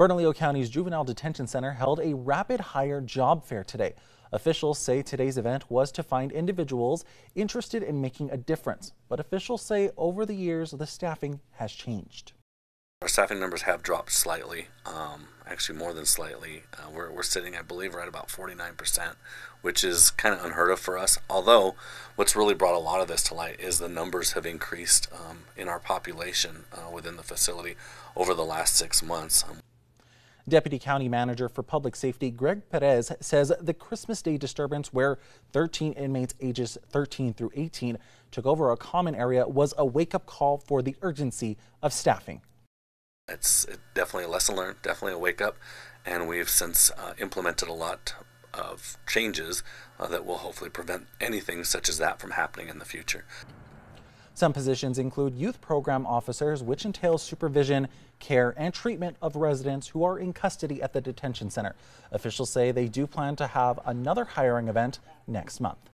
Bernalillo County's Juvenile Detention Center held a rapid hire job fair today. Officials say today's event was to find individuals interested in making a difference, but officials say over the years the staffing has changed. Our staffing numbers have dropped slightly, um, actually more than slightly. Uh, we're, we're sitting, I believe, right about 49%, which is kind of unheard of for us. Although, what's really brought a lot of this to light is the numbers have increased um, in our population uh, within the facility over the last six months. Um, Deputy County Manager for Public Safety Greg Perez says the Christmas Day disturbance, where 13 inmates ages 13 through 18 took over a common area, was a wake up call for the urgency of staffing. It's definitely a lesson learned, definitely a wake up, and we've since uh, implemented a lot of changes uh, that will hopefully prevent anything such as that from happening in the future. Some positions include youth program officers, which entails supervision, care, and treatment of residents who are in custody at the detention center. Officials say they do plan to have another hiring event next month.